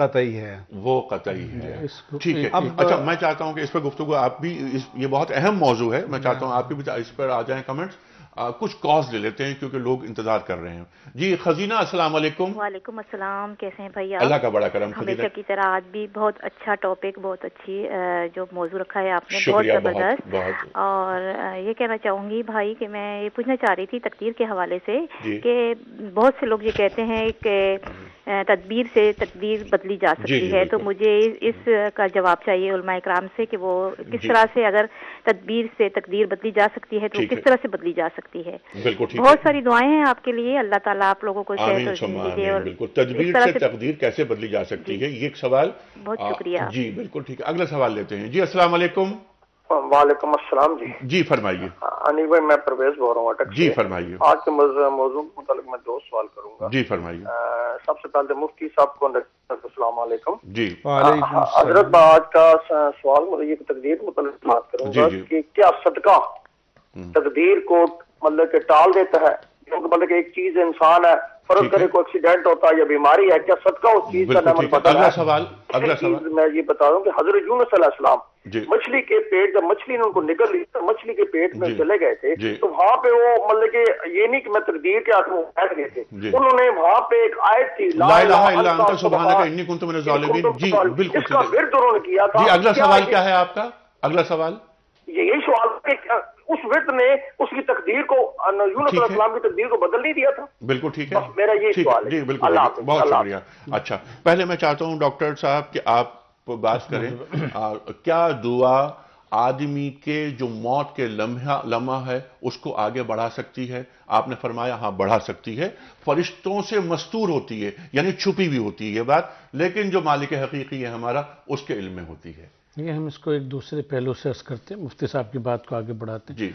कतई है। वो कतई है। ठीक है। अब- अच्छा मैं चाहता हूँ कि इस पर गुफ्तु आप भी इस, ये बहुत अहम मौजू है। मैं चाहता हूँ आप भी इस पर आ जाएँ कमेंट्स। आ, कुछ कॉज ले लेते हैं क्योंकि लोग इंतज़ार कर रहे हैं। जी खजीना अस्सलाम वालेकुम। वालेकुम अस्सलाम कैसे हैं भैया अल्लाह का बड़ा करम हमेशा की तरह आज भी बहुत अच्छा टॉपिक बहुत अच्छी जो मौजू रखा है आपने बहुत ज़बरदस्त। और ये कहना चाहूँगी भाई कि मैं ये पूछना चाह रही थी तकदीर के हवाले से कि बहुत से लोग ये कहते हैं कि तदबीर से तकदीर बदली जा सकती जी, है। तो मुझे इस, का जवाब चाहिए उलमा इकराम से कि वो किस तरह से अगर तदबीर से तकदीर बदली जा सकती है तो किस तरह से बदली जा सकती है। बहुत सारी दुआएँ हैं आपके लिए। अल्लाह ताला आप लोगों को और बिल्कुल। तदबीर से तकदीर कैसे बदली जा सकती है? ये एक सवाल। बहुत शुक्रिया। जी बिल्कुल ठीक है। अगला सवाल लेते हैं। जी अस्सलाम वालेकुम वालेकुम अस्सलाम जी। जी फरमाइए। अनिल भाई मैं प्रवेश बोल रहा हूँ अटक जी। फरमाइए। आज के मौजू मौजू के मुतालिक मैं दो सवाल करूँगा। जी फरमाइए। सबसे पहले मुफ्ती साहब को अस्सलाम वालेकुम जी हज़रत आज का सवाल मतलब ये तकदीर के मुतालिक बात करूँगा। कि क्या सदका तकदीर को मतलब कि टाल देता है। क्योंकि मतलब कि एक चीज़ इंसान है फ़र्ज़ करे कोई एक्सीडेंट होता है या बीमारी है क्या सदका उस चीज़ का ठीक अगला सवाल अगला सवाल। मैं ये बता रहा हूँ कि हज़रत यूनुस मछली के पेट जब मछली ने उनको निकल ली तो मछली के पेट में चले गए थे तो वहाँ पे वो मतलब कि ये नहीं कि मैं तकदीर के हाथ में बैठ गए थे। उन्होंने वहाँ पे एक आयत थी। बिल्कुल था। अगला सवाल क्या है आपका? अगला सवाल। ये यही सवाल कि उस विरद ने उसकी तकदीर को यूनुस ठीक। अलैहिस्सलाम की तकदीर को बदल नहीं दिया था। बिल्कुल ठीक है। मेरा ठीक सवाल है। जी बिल्कुल बहुत शुक्रिया। अच्छा पहले मैं चाहता हूँ डॉक्टर साहब कि आप बात करें। आ, क्या दुआ आदमी के जो मौत के लम्हा लम्हा है उसको आगे बढ़ा सकती है? आपने फरमाया हाँ बढ़ा सकती है। फरिश्तों से मस्तूर होती है यानी छुपी भी होती है ये बात लेकिन जो मालिक हकीकी है हमारा उसके इल्म में होती है। ये हम इसको एक दूसरे पहलू से अर्ज़ करते हैं। मुफ्ती साहब की बात को आगे बढ़ाते हैं। जी।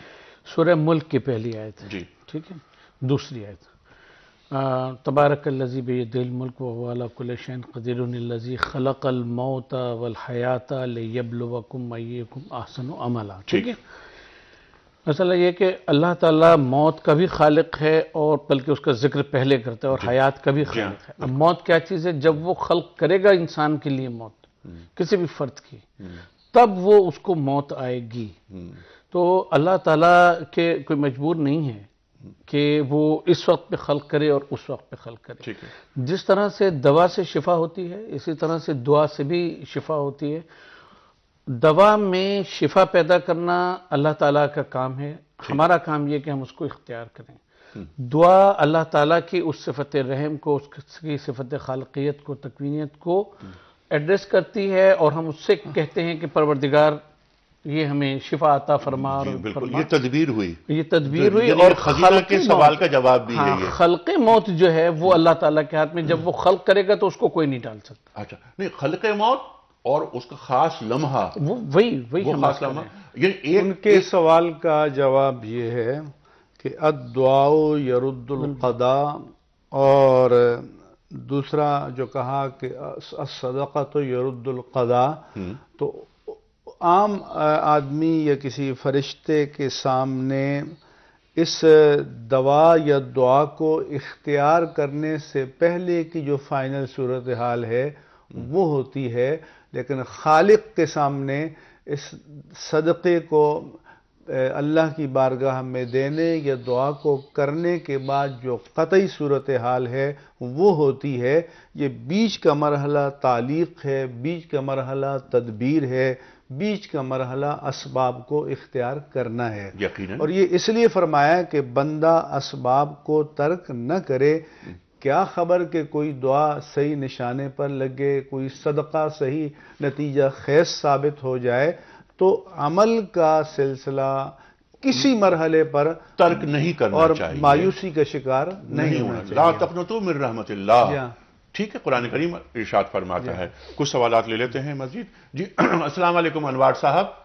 सूरह मुल्क की पहली आयत है। जी। ठीक है? दूसरी आयत। तबारक लजीब दिल मुल्क वाला कुल शैन कदीर लजी खलकल मौत वल हयात लेबलवकुम मयकुम ahsanu अमला। ठीक। है? मसला ये कि अल्लाह ताला मौत का भी खालिक है और बल्कि उसका ज़िक्र पहले करता है और हयात का भी खालिक है। अब मौत क्या चीज़ है? जब वो खल्क करेगा इंसान के लिए मौत। किसी भी फर्द की। तब वो उसको मौत आएगी। तो अल्लाह ताला के कोई मजबूर नहीं है कि वो इस वक्त पे खल करे और उस वक्त पे खल करे। जिस तरह से दवा से शिफा होती है इसी तरह से दुआ से भी शिफा होती है। दवा में शिफा पैदा करना अल्लाह ताला का काम है। हमारा काम यह कि हम उसको इख्तियार करें। दुआ अल्लाह ताला की उस सिफत रहम को उसकी सिफत खालकियत को तकवीनीत को एड्रेस करती है और हम उससे कहते हैं कि परवरदिगार ये हमें शिफा आता फरमा बिल्कुल। ये तदबीर हुई। ये तदबीर हुई और खजीना के सवाल का जवाब भी है हाँ, ये। खल्क़े मौत जो है वो अल्लाह ताला के हाथ में जब वो खल्क करेगा तो उसको कोई नहीं डाल सकता। अच्छा नहीं खलक मौत और उसका खास लम्हा। वो वही वही वो खास लम्हा। ये एक उनके सवाल का जवाब ये है कि अदुआओ यरुद्दुल कदा और दूसरा जो कहा कि सदका तो यरुद्दुल कदा तो आम आदमी या किसी फरिश्ते के सामने इस दवा या दुआ को इख्तियार करने से पहले की जो फाइनल सूरत हाल है वो होती है लेकिन खालिक के सामने इस सदक़े को अल्लाह की बारगाह में देने या दुआ को करने के बाद जो कतई सूरत हाल है वो होती है ये बीच का मरहला तालीक़ है बीच का मरहला तदबीर है बीच का मरहला असबाब को इख्तियार करना है। यकीनन। और ये इसलिए फरमाया कि बंदा असबाब को तर्क न करे क्या खबर कि कोई दुआ सही निशाने पर लगे कोई सदका सही नतीजा खैस साबित हो जाए तो अमल का सिलसिला किसी मरहले पर तर्क नहीं करना और चाहिए। मायूसी का शिकार नहीं, नहीं होना ला चाहिए हाँ। ठीक है कुरान करीम इरशाद फरमाता है। कुछ सवाल ले लेते हैं मस्जिद। जी *clears throat* अस्सलाम वालेकुम अनवार साहब।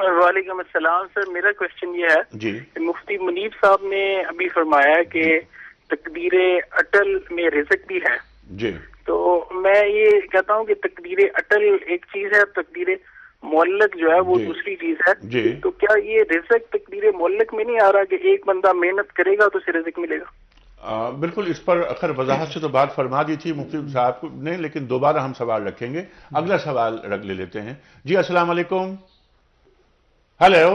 वालेकुम अस्सलाम सर मेरा क्वेश्चन ये है जी। मुफ्ती मुनीब साहब ने अभी फरमाया कि तकदीर अटल में रिजक भी है। जी। तो मैं ये कहता हूँ कि तकदीर अटल एक चीज़ है तकदीर मोल्लक जो है वो दूसरी चीज़ है। जी। तो क्या ये रिजक तकदीर मोल्लक में नहीं आ रहा कि एक बंदा मेहनत करेगा तो उसे रिजक मिलेगा? आ, बिल्कुल इस पर अखर वजाहत से तो बात फरमा दी थी मुफ्ती साहब ने लेकिन दोबारा हम सवाल रखेंगे। अगला सवाल रख ले लेते हैं। जी अस्सलाम वालेकुम। हेलो।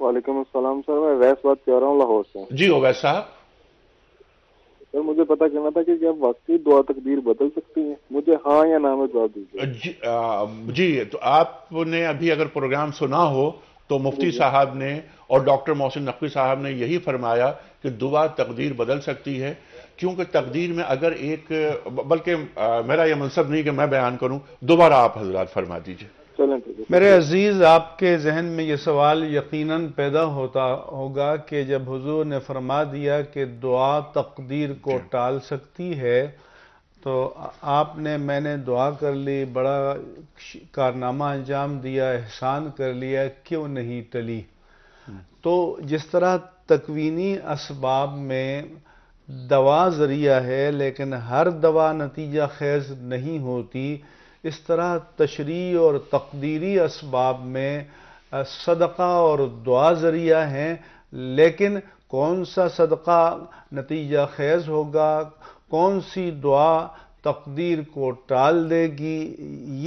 वालेकुम अस्सलाम सर मैं वैस बात कर रहा हूँ लाहौर से। जी ओवैस साहब। सर मुझे पता करना था कि क्या वाकई दुआ तकदीर बदल सकती है? मुझे हाँ या ना में जवाब दीजिए। जी, आ, जी तो आपने अभी अगर प्रोग्राम सुना हो तो मुफ्ती साहब ने और डॉक्टर मोहसिन नकवी साहब ने यही फरमाया कि दुआ तकदीर बदल सकती है क्योंकि तकदीर में अगर एक बल्कि मेरा यह मनसब नहीं कि मैं बयान करूँ दोबारा आप हजरात फरमा दीजिए। मेरे अज़ीज़, आपके जहन में ये सवाल यकीनन पैदा होता होगा कि जब हुजूर ने फरमा दिया कि दुआ तकदीर को टाल सकती है तो आपने मैंने दुआ कर ली, बड़ा कारनामा अंजाम दिया, एहसान कर लिया, क्यों नहीं टली? तो जिस तरह तकवीनी असबाब में दवा ज़रिया है, लेकिन हर दवा नतीजा खेज नहीं होती इस तरह तशरी और तकदीरी इसबाब में सदका और दुआ ज़रिया हैं लेकिन कौन सा सदका नतीजा खेज होगा कौन सी दुआ तकदीर को टाल देगी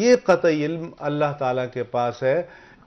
ये कत इल्म अल्लाह ताला के पास है।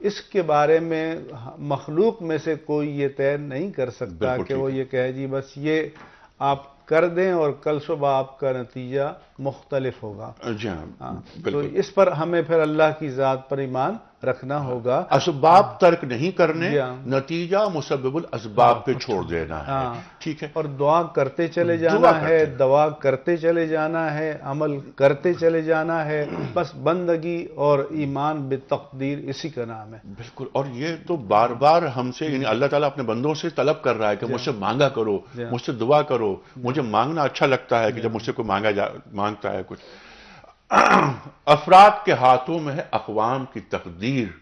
इसके बारे में मखलूक में से कोई ये तय नहीं कर सकता कि वो ये कहे जी बस ये आप कर दें और कल सुबह आपका नतीजा मुख्तलिफ़ होगा। जी हाँ, हाँ तो इस पर हमें फिर अल्लाह की ज़ात पर ईमान रखना होगा। असबाब तर्क नहीं करने नतीजा मुसबुल असबाब पे छोड़ देना है। हाँ। ठीक है? और दुआ करते चले जाना है दवा करते चले जाना है अमल करते चले जाना है *clears throat* बस बंदगी और ईमान बेतकदीर इसी का नाम है। बिल्कुल और ये तो बार बार हमसे यानी अल्लाह ताला अपने बंदों से तलब कर रहा है कि मुझसे मांगा करो मुझसे दुआ करो मुझे मांगना अच्छा लगता है कि जब मुझसे कोई मांगा जा माँगता है कुछ। *clears throat* अफराद के हाथों में है अकवाम की तकदीर।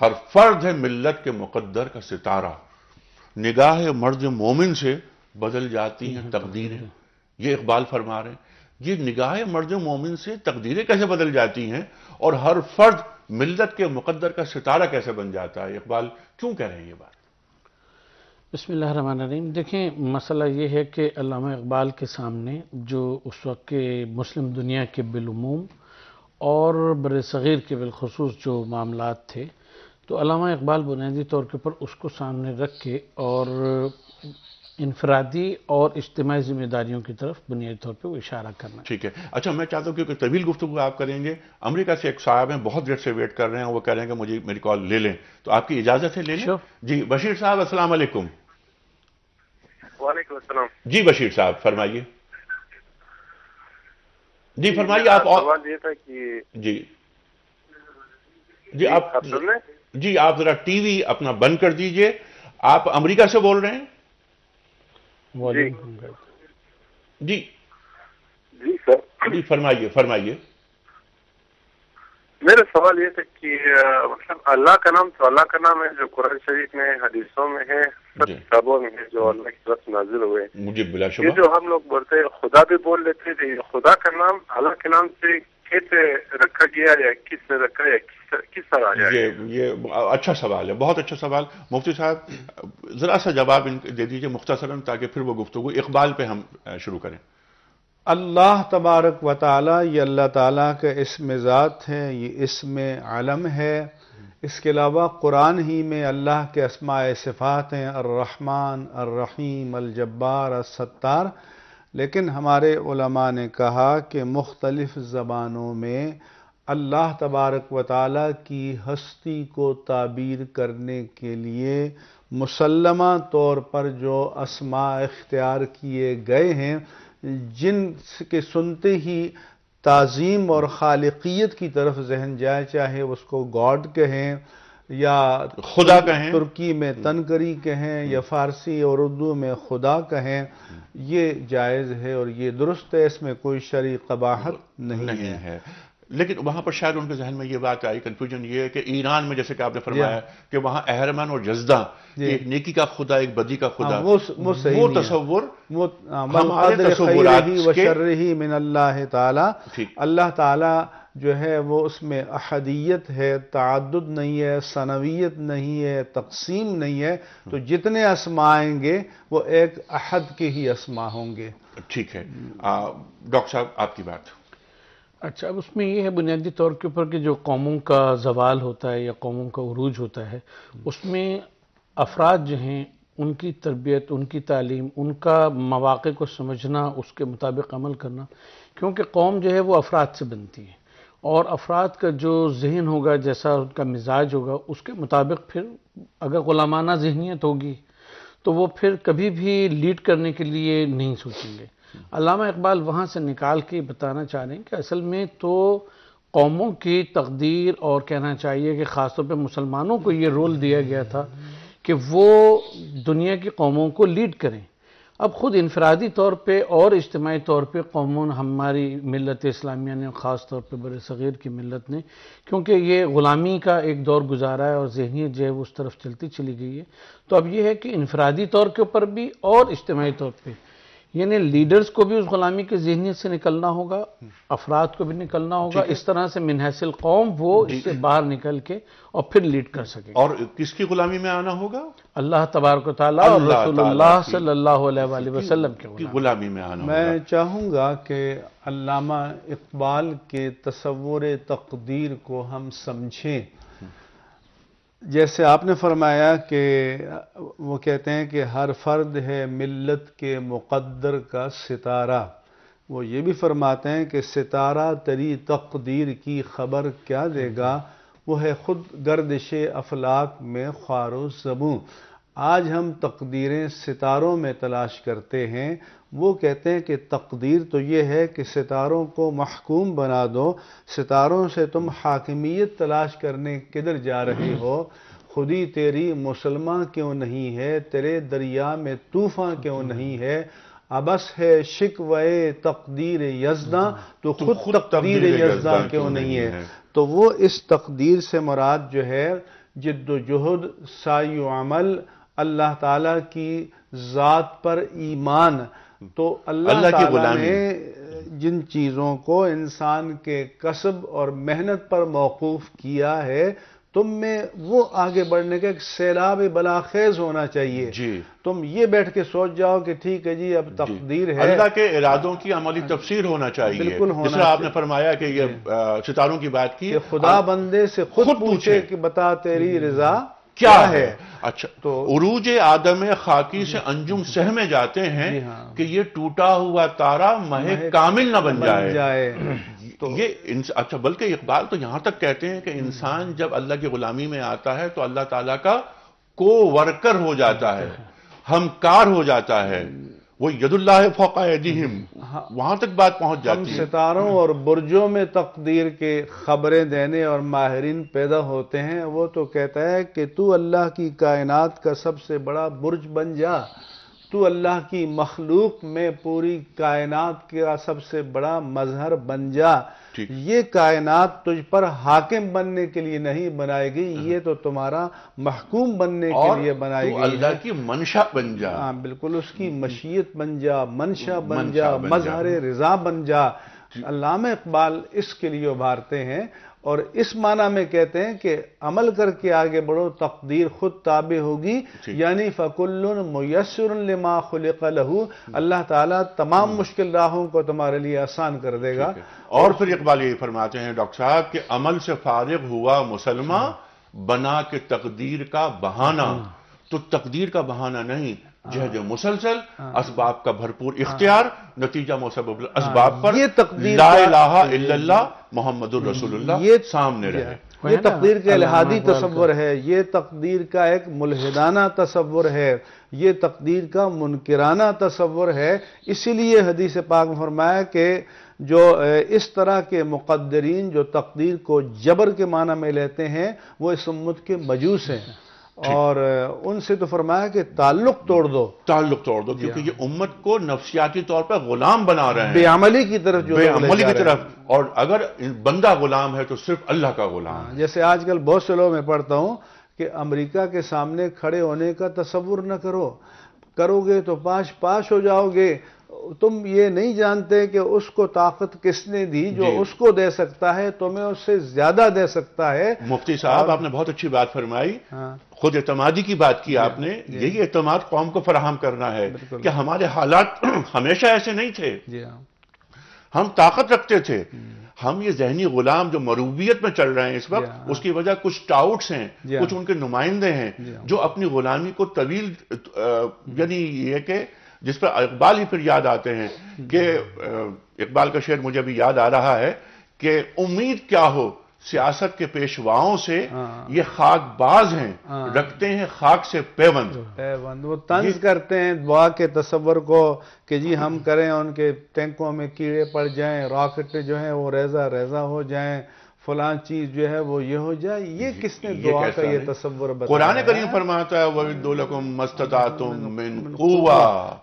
हर फर्द है मिल्लत के मुकद्दर का सितारा। निगाह मर्द मोमिन से बदल जाती हैं तकदीरें। ये इकबाल फरमा रहे हैं। ये निगाह मर्द मोमिन से तकदीरें कैसे बदल जाती हैं? और हर फर्द मिल्लत के मुकद्दर का सितारा कैसे बन जाता है? इकबाल क्यों कह रहे हैं ये बात? बसमीम देखें मसला ये है कि अल्लामा इकबाल के सामने जो उस वक्त के मुस्लिम दुनिया के बिलूम और बर सग़ीर के बिलखसूस जो मामला थे तो अलामा इकबाल बुनियादी तौर के ऊपर उसको सामने रख के और इनफरादी और इज्तमी जिम्मेदारियों की तरफ़ बुनियादी तौर पर इशारा करना ठीक है। अच्छा मैं चाहता हूँ क्योंकि तवील गुफ्तु आप करेंगे। अमेरिका से एक साहब हैं बहुत देर से वेट कर रहे हैं वो कह रहे हैं कि मुझे मेरी कॉल ले लें। तो आपकी इजाज़त है ले लें? जी बशीर साहब असलम वालेकुम जी बशीर साहब फरमाइए। जी फरमाइए आप और सवाल ये था कि जी। जी आप, जी आप जरा टीवी अपना बंद कर दीजिए। आप अमेरिका से बोल रहे हैं? जी। जी। जी सर। जी फरमाइए फरमाइए। मेरा सवाल ये था कि मतलब अल्लाह का नाम तो अल्लाह का नाम है जो कुरान शरीफ में हदीसों में है सब किताबों में है जो अल्लाह की तरफ़ नाजिल हुए मुझे ये जो हम लोग बोलते हैं खुदा भी बोल लेते थे खुदा का नाम अल्लाह के नाम से कैसे रखा गया या किस रखा या किस किस तरह ये ये अच्छा सवाल है बहुत अच्छा सवाल। मुफ्ती साहब जरा सा जवाब दे दीजिए मुख्तसरन ताकि फिर वो गुफ्तु इकबाल पे हम शुरू करें। अल्लाह तबारक व ताली, ये अल्लाह ताला का इसम ज़ात है, ये इसम आलम है। इसके अलावा कुरान ही में अल्लाह के असमाय सिफ़ात हैं, अर्रहमान, अर्रहीम, अलजब्बार असत्तार लेकिन हमारे उलमा ने कहा कि मुख्तलिफ़ ज़बानों में अल्लाह तबारक व ताली की हस्ती को ताबीर करने के लिए मुसलमा तौर पर जो असमा इख्तियार किए गए हैं जिन के सुनते ही ताज़ीम और खालिकियत की तरफ़ जहन जाए चाहे उसको गॉड कहें या खुदा कहें तुर्की में तनकरी कहें या फारसी और उर्दू में खुदा कहें ये जायज़ है और ये दुरुस्त है इसमें कोई शरी कबाहत नहीं, नहीं है, है। लेकिन वहाँ पर शायद उनके जहन में ये बात आई कंफ्यूजन ये है कि ईरान में जैसे कि आपने फरमाया कि वहाँ अहरमन और जज्दा एक नेकी का खुदा एक बदी का खुदा। हाँ, वो वो, वो तस्वुर हमारे अल्लाह ताला जो है वो उसमें अहदियत है तादुद नहीं है सनवियत नहीं है तकसीम नहीं है। तो जितने असमा आएँगे वो एक अहद के ही असमा होंगे। ठीक है। डॉक्टर साहब आपकी बात। अच्छा अब उसमें ये है बुनियादी तौर के ऊपर कि जो कौमों का जवाल होता है या कौमों का उरूज होता है, उसमें अफराद जो हैं, उनकी तरबियत, उनकी तालीम, उनका मौाक़े को समझना, उसके मुताबिक अमल करना, क्योंकि कौम जो है वो अफराद से बनती है। और अफराद का जो जहन होगा, जैसा उनका मिजाज होगा, उसके मुताबिक फिर अगर गुलामाना जहनीत होगी तो वो फिर कभी भी लीड करने के लिए नहीं सोचेंगे। अलामा इकबाल वहाँ से निकाल के बताना चाह रहे हैं कि असल में तो कौमों की तकदीर और कहना चाहिए कि ख़ासतौर पर मुसलमानों को ये रोल दिया गया था कि वो दुनिया की कौमों को लीड करें। अब ख़ुद इनफरादी तौर पे और इज्तमाही तौर पे कौमों हमारी मिलत इस्लामिया ने ख़ास तौर पे बर सग़ीर की मिलत ने, क्योंकि ये ग़ुलामी का एक दौर गुजारा है और जहनीत जो है वो उस तरफ़ चलती चली गई है। तो अब ये है कि इनफरादी तौर के ऊपर भी और इज्तमाही तौर पर यानी लीडर्स को भी उस गुलामी की जहनीत से निकलना होगा अफराद को भी निकलना होगा इस तरह से मिनहसिल कौम वो इससे बाहर निकल के और फिर लीड कर सके और किसकी गुलामी में आना होगा? अल्लाह तबारक रसूलुल्लाह सल्लल्लाहु अलैहि वसल्लम के गुलामी। में आना मैं चाहूँगा कि अल्लामा इकबाल के तस्वुर तकदीर को हम समझें। जैसे आपने फरमाया कि वो कहते हैं कि हर फर्द है मिल्लत के मुक़द्दर का सितारा। वो ये भी फरमाते हैं कि सितारा तरी तकदीर की खबर क्या देगा? वो है ख़ुद गर्दिश अफलाक में ख्वार ज़बू आज हम तकदीरें सितारों में तलाश करते हैं वो कहते हैं कि तकदीर तो ये है कि सितारों को महकूम बना दो। सितारों से तुम हाकिमियत तलाश करने किधर जा रहे हो? खुदी तेरी मुसलमान क्यों नहीं है? तेरे दरिया में तूफ़ान क्यों नहीं है? अबस है शिकवे तकदीर यजदा तो खुद, खुद तकदीर यजदा क्यों नहीं है? तो वो इस तकदीर से मुराद जो है जिद्दोजहद साई अमल अल्लाह ताला की ज़ात पर ईमान तो अल्लाह, अल्लाह की गुलामी। ने जिन चीज़ों को इंसान के कसब और मेहनत पर मौकूफ़ किया है तुम में वो आगे बढ़ने का एक सैलाब बलाखेज होना चाहिए। जी। तुम ये बैठ के सोच जाओ कि ठीक है जी अब तकदीर है। अल्लाह के इरादों की अमली तफसीर होना चाहिए। बिल्कुल होना जिसमें आपने फरमाया कि ये सितारों की बात की। खुदा बंदे से खुद, खुद पूछे कि बता तेरी रजा। क्या है? अच्छा तो उरूज आदम खाकी से अंजुम सहमे जाते हैं हाँ। कि ये टूटा हुआ तारा महे कामिल ना बन, जाए, जाए। *clears throat* तो ये अच्छा बल्कि इकबाल तो यहाँ तक कहते हैं कि इंसान जब अल्लाह की गुलामी में आता है तो अल्लाह ताला का को वर्कर हो जाता है हमकार हो जाता है। वो यदुल्लाह फ़ौकादिहिम हाँ। वहाँ तक बात पहुँच जाती है। सितारों और बुर्जों में तकदीर के खबरें देने और माहरीन पैदा होते हैं वो तो कहता है कि तू अल्लाह की कायनात का सबसे बड़ा बुर्ज बन जा। तू अल्लाह की मखलूक में पूरी कायनात का सबसे बड़ा मजहर बन जा। ये कायनात तुझ पर हाकिम बनने के लिए नहीं बनाई गई ये तो तुम्हारा महकूम बनने के लिए बनाई गई अल्लाह की मंशा बन जा। हाँ बिल्कुल उसकी मशीयत बन जा मंशा बन जा मजहर रिजा बन जा। अल्लामा इकबाल इसके लिए उभारते हैं और इस माना में कहते हैं कि अमल करके आगे बढ़ो तकदीर खुद ताबे होगी। यानी फ़कुल्ल मुयसरमा लहू। अल्लाह ताला तमाम मुश्किल राहों को तुम्हारे लिए आसान कर देगा। और फिर इकबाल यही फरमाते हैं डॉक्टर साहब कि अमल से फारिग हुआ मुसलमान बना के तकदीर का बहाना। तो तकदीर का बहाना नहीं जो जो मुसलसल असबाब का भरपूर इख्तियार नतीजा मौसम असबाब पर। ये तकदीर मोहम्मद ये सामने रहे। ये तकदीर का इलाहादी तस्वर है। ये तकदीर का एक मुलहिदाना तस्वुर है। ये तकदीर का मुनकराना तस्वुर है। इसीलिए हदीस पाक में फरमाया कि जो इस तरह के मुकदरीन जो तकदीर को जबर के माना में लेते हैं वो इस उम्मत के मजूस हैं। और उनसे तो फरमाया कि ताल्लुक तोड़ दो। ताल्लुक तोड़ दो क्योंकि ये उम्मत को नफसियाती तौर पर गुलाम बना रहे हैं। बेअमली की तरफ़ जो बेअमली की तरफ़। और अगर बंदा गुलाम है तो सिर्फ़ अल्लाह का गुलाम हाँ, जैसे आजकल बहुत से लोग मैं पढ़ता हूँ कि अमेरिका के सामने खड़े होने का तस्वुर न करो। करोगे तो पाश पाश हो जाओगे। तुम ये नहीं जानते कि उसको ताकत किसने दी जो उसको दे सकता है तुम्हें उससे ज़्यादा दे सकता है। मुफ्ती साहब आपने बहुत अच्छी बात फरमाई। हाँ। खुद एतमादी की बात की आपने यही एतमाद कौम को फराहम करना है कि हमारे हालात *clears throat* हमेशा ऐसे नहीं थे। हाँ। हम ताकत रखते थे। हम ये जहनी गुलाम जो मरूबियत में चल रहे हैं इस वक्त हाँ। उसकी वजह कुछ टाउट्स हैं कुछ उनके नुमाइंदे हैं जो अपनी गुलामी को तवील यानी ये कि जिस पर इकबाल ही फिर याद आते हैं कि इकबाल का शेर मुझे अभी याद आ रहा है कि उम्मीद क्या हो सियासत के पेशवाओं से हाँ। ये खाक बाज हैं हाँ। रखते हैं खाक से पैबंद पैबंद वो तंज करते हैं दुआ के तस्वर को कि जी हम करें उनके टैंकों में कीड़े पड़ जाएँ रॉकेट जो हैं वो रेजा रेजा हो जाएँ फलां चीज़ जो है वो ये हो जाए ये किसने दुआ का ये तस्वर बताया? कुरान करीम? फरमाता है मस्ततातुम मिन कुवा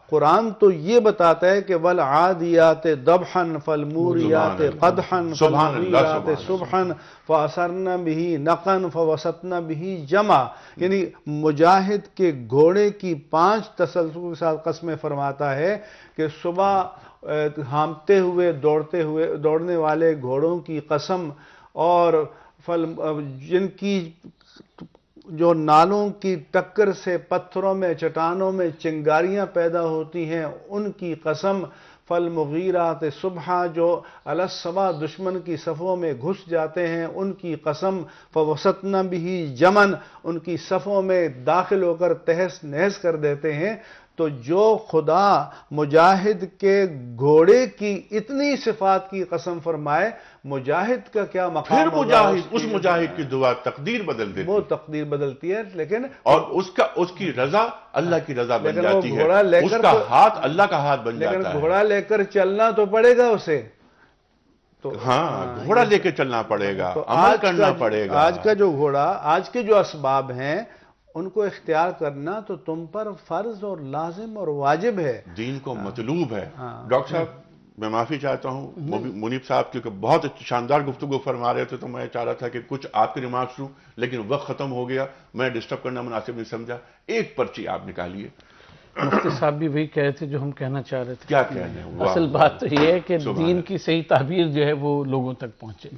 कुरान तो ये बताता है कि वल आदियात दबहन फल मूरियात कदहन फल सुभान अल्लाह, मुगीरात सुभान सुबहन फअसरन भी नकन फवसतन भी जमा। यानी मुजाहिद के घोड़े की पाँच तसलसल के साथ कस्में फरमाता है कि सुबह हामते हुए दौड़ते हुए दौड़ने वाले घोड़ों की कसम और फल जिनकी जो नालों की टक्कर से, पत्थरों में, चट्टानों में चिंगारियाँ पैदा होती हैं, उनकी कसम फल मुगीरात सुबह जो अलसबा दुश्मन की सफ़ों में घुस जाते हैं, उनकी कसम फवसतना भी जमन उनकी सफ़ों में दाखिल होकर तहस नहस कर देते हैं। तो जो खुदा मुजाहिद के घोड़े की इतनी सिफात की कसम फरमाए मुजाहिद का क्या मकाम फिर मुजाहिद उस मुजाहिद की दुआ तकदीर बदल देती वो तकदीर बदलती है लेकिन और उसका उसकी रजा अल्लाह की रजा बन जाती घोड़ा है लेकर उसका तो- हाथ अल्लाह का हाथ बन जाता है। घोड़ा लेकर चलना तो पड़ेगा उसे। तो हाँ घोड़ा लेकर चलना पड़ेगा तो आज करना पड़ेगा। आज का जो घोड़ा आज के जो असबाब हैं उनको इख्तियार करना तो तुम पर फ़र्ज़ और लाजिम और वाजिब है। दीन को मतलूब है। हाँ। डॉक्टर साहब मैं माफ़ी चाहता हूँ। मुबी- मुनीब साहब क्योंकि बहुत शानदार गुफ्तगु फरमा रहे थे तो मैं चाह रहा था कि कुछ आपके रिमार्क्स लूँ लेकिन वक्त खत्म हो गया। मैं डिस्टर्ब करना मुनासिब नहीं समझा। एक पर्ची आप निकालिए। मुफ्ती साहब भी वही कह रहे थे जो हम कहना चाह रहे थे। क्या कह रहे हैं? असल बात तो ये है कि दीन की सही ताबीर जो है वो लोगों तक पहुँचे।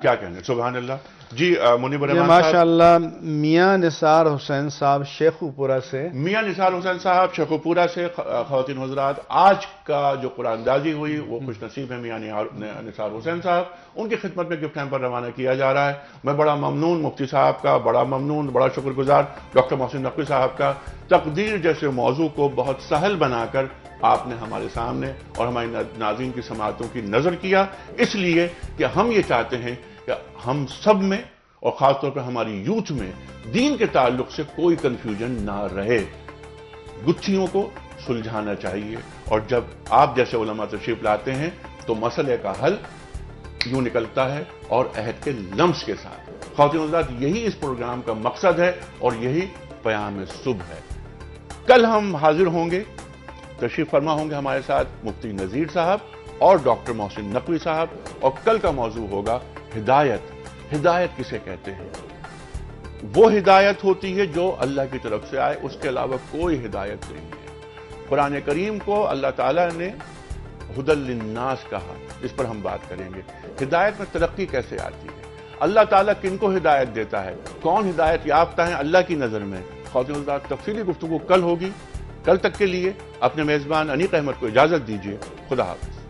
क्या कहने सुबह अल्लाह। जी मुनीब ये रहमान साहब। माशाअल्लाह मियाँ निसार हुसैन साहब शेखुपुरा से। मियाँ निसार हुसैन साहब शेखुपुरा से खातिन हजरात। आज का जो कुरानदाजी हुई वो खुश नसीब है मियाँ निसार हुसैन साहब। उनकी खिदमत में गिफ्ट पर रवाना किया जा रहा है। मैं बड़ा ममनून मुफ्ती साहब का बड़ा ममनून बड़ा शुक्रगुजार डॉक्टर मोहसिन नकवी साहब का। तकदीर जैसे मौजू को बहुत सहल बनाकर आपने हमारे सामने और हमारी ना- की समातों की नज़र किया। इसलिए कि हम ये चाहते हैं कि हम सब में और खासतौर पर हमारी यूथ में दीन के ताल्लुक से कोई कंफ्यूजन ना रहे। गुत्थियों को सुलझाना चाहिए और जब आप जैसे उलमा तशरीफ़ लाते हैं तो मसले का हल यूँ निकलता है और अहद के लम्स के साथ। खातिन यही इस प्रोग्राम का मकसद है और यही प्याम सुबह है। कल हम हाजिर होंगे, तशरीफ़ फरमा होंगे हमारे साथ मुफ्ती नजीर साहब और डॉक्टर मोहसिन नकवी साहब और कल का मौजू होगा हिदायत। हिदायत किसे कहते हैं? वो हिदायत होती है जो अल्लाह की तरफ़ से आए, उसके अलावा कोई हिदायत नहीं है। कुरान करीम को अल्लाह ताला ने हुदल्लिन्नास कहा, इस पर हम बात करेंगे। हिदायत में तरक्की कैसे आती है? अल्लाह ताला किनको हिदायत देता है? कौन हिदायत याफ्ता है? अल्लाह की नज़र में। खातिन तफसीली गुफ्तु कल होगी। कल तक के लिए अपने मेजबान अनीक अहमद को इजाज़त दीजिए। खुदा हाफिज।